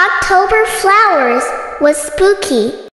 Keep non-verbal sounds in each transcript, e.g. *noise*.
October flowers was spooky.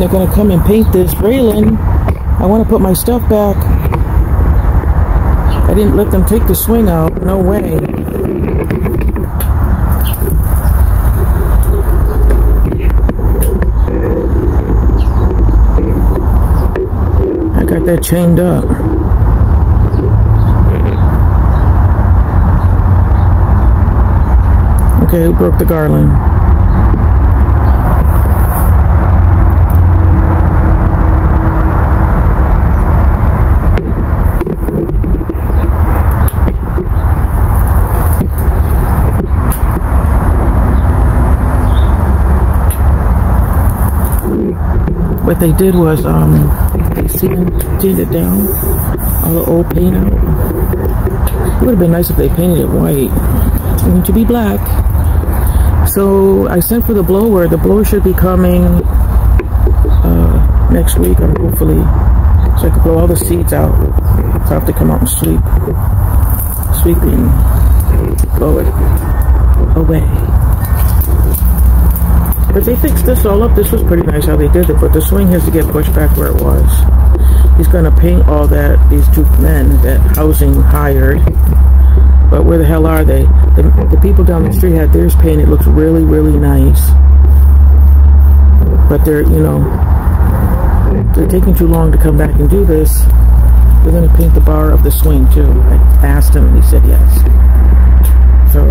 They're going to come and paint this railing. I want to put my stuff back. I didn't let them take the swing out. No way. I got that chained up. Okay, who broke the garland? What they did was um, they sanded it down, all the old paint out. It would have been nice if they painted it white. I mean, to be black. So I sent for the blower. The blower should be coming uh, next week, or hopefully, so I can blow all the seeds out. So I have to come out and sweep, sweeping, blow it away. But they fixed this all up. This was pretty nice how they did it, but the swing has to get pushed back where it was. He's going to paint all that, these two men that housing hired. But where the hell are they? The, the people down the street had theirs painted. It looks really, really nice. But they're, you know, they're taking too long to come back and do this. They're going to paint the bar of the swing too. I asked him and he said yes. So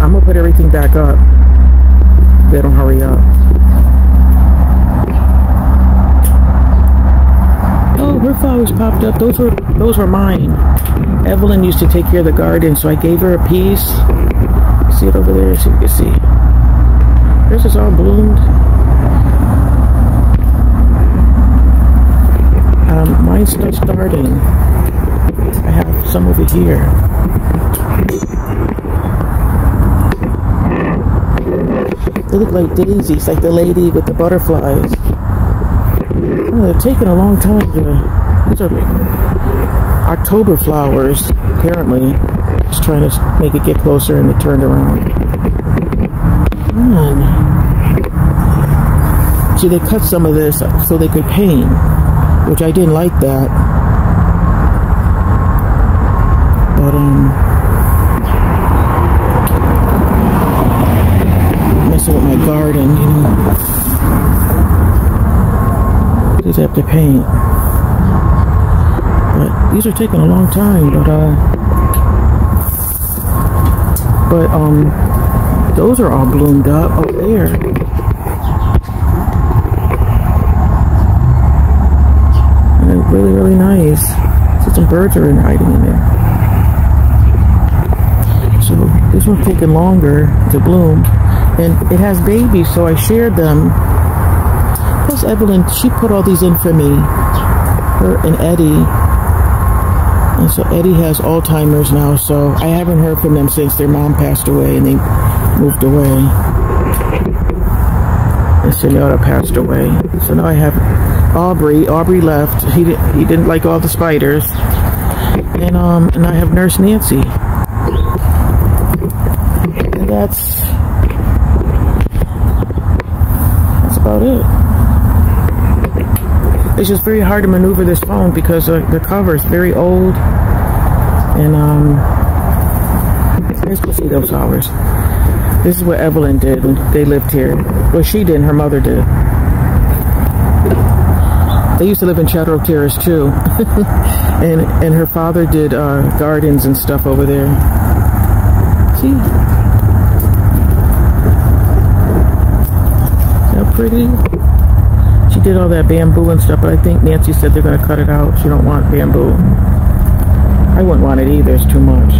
I'm going to put everything back up they don't hurry up. Oh, her flowers popped up. Those were those were mine. Evelyn used to take care of the garden, so I gave her a piece. See it over there, so you can see. This is all bloomed. Um, mine's still starting. I have some over here. They look like daisies, like the lady with the butterflies. Oh, they're taking a long time to. These are October flowers, apparently. Just trying to make it get closer and it turned around. Come. See, they cut some of this so they could paint, which I didn't like that. But, um. messing with my garden, you know. Have to paint. But these are taking a long time, but uh but um those are all bloomed up over there. And they're really, really nice. So some birds are in hiding in there. So this one's taking longer to bloom and it has babies, so I shared them. Plus, Evelyn, she put all these in for me, her and Eddie. And so Eddie has Alzheimer's now, so I haven't heard from them since their mom passed away and they moved away. And Senora passed away. So now I have Aubrey. Aubrey left. He, didn't, he didn't like all the spiders. And um and I have Nurse Nancy. And that's that's about it. It's just very hard to maneuver this phone because uh, the cover is very old. And, um, let's go see those flowers. This is what Evelyn did when they lived here. Well, she did her mother did. They used to live in Shadow Terrace too. *laughs* and and her father did uh, gardens and stuff over there. See? How pretty. Did all that bamboo and stuff, but I think Nancy said they're going to cut it out. She don't want bamboo. I wouldn't want it either. It's too much.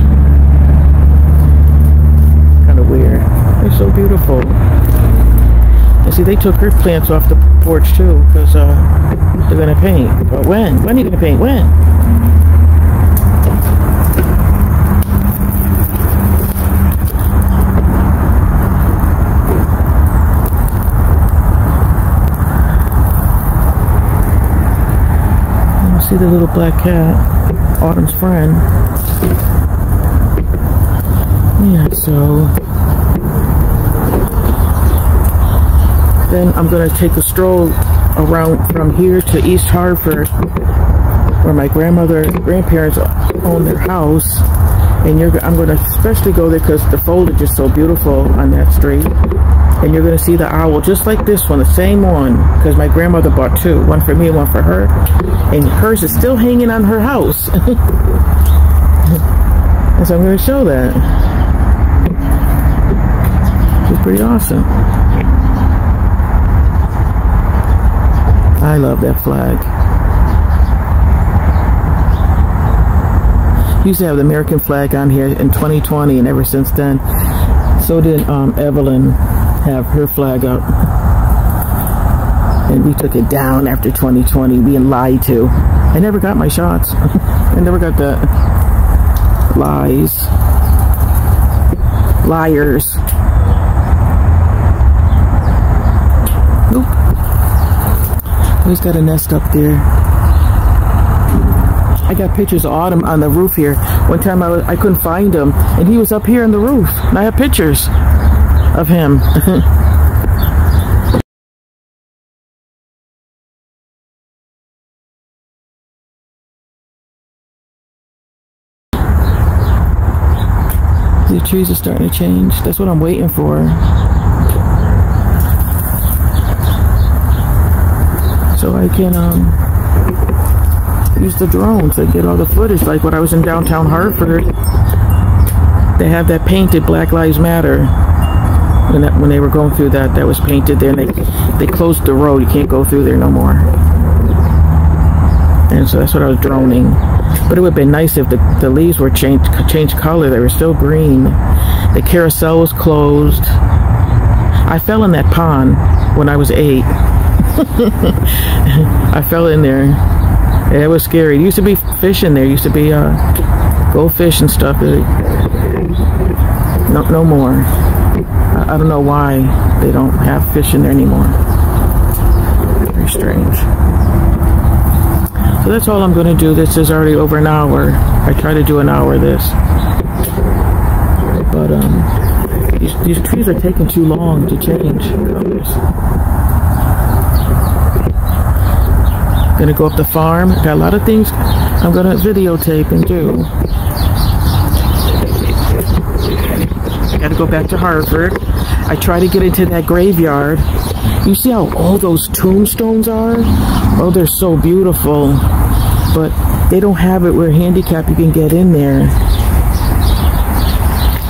Kind of weird. They're so beautiful. And see, they took her plants off the porch too, because uh, they're going to paint. But when? When are you going to paint? When? See the little black cat, Autumn's friend. Yeah, so then I'm gonna take a stroll around from here to East Hartford, where my grandmother, grandparents own their house. And I'm to especially go there because the foliage is so beautiful on that street. And you're going to see the owl just like this one, the same one, because my grandmother bought two, one for me and one for her. And hers is still hanging on her house. *laughs* and so I'm going to show that. It's pretty awesome. I love that flag. Used to have the American flag on here in 2020, and ever since then, so did um, Evelyn have her flag up. And we took it down after 2020, being lied to. I never got my shots. *laughs* I never got the lies. Liars. Nope. He's got a nest up there. I got pictures of Autumn on the roof here. One time I, was, I couldn't find him, and he was up here on the roof. And I have pictures of him. *laughs* the trees are starting to change. That's what I'm waiting for. So I can um, use the drones to get all the footage. Like when I was in downtown Hartford, they have that painted Black Lives Matter. When, that, when they were going through that, that was painted there. And they, they closed the road. You can't go through there no more. And so that's what I was droning. But it would have been nice if the, the leaves were changed changed color. They were still green. The carousel was closed. I fell in that pond when I was eight. *laughs* I fell in there. It was scary. It used to be fish in there. It used to be uh, goldfish and stuff. No, no more. I, don't know why they don't have fish in there anymore. Very strange. So that's all I'm going to do. This is already over an hour. I try to do an hour of this. But um, these, these trees are taking too long to change colors. Gonna go up the farm. Got a lot of things I'm gonna videotape and do. I gotta go back to Hartford. I try to get into that graveyard. You see how all those tombstones are? Oh, they're so beautiful. But they don't have it where handicap you can get in there.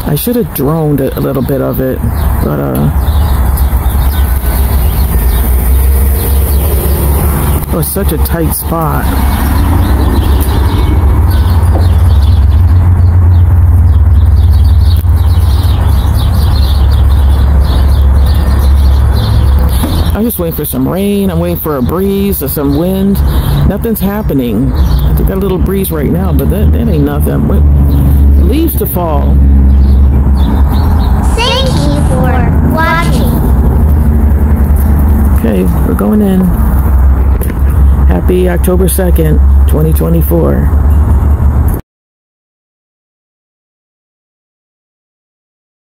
I should have droned a little bit of it, but uh It was such a tight spot. I'm just waiting for some rain. I'm waiting for a breeze or some wind. Nothing's happening. I got a little breeze right now, but that, that ain't nothing. Wait, leaves to fall. Thank you for watching. Okay, we're going in. Happy October 2nd, 2024.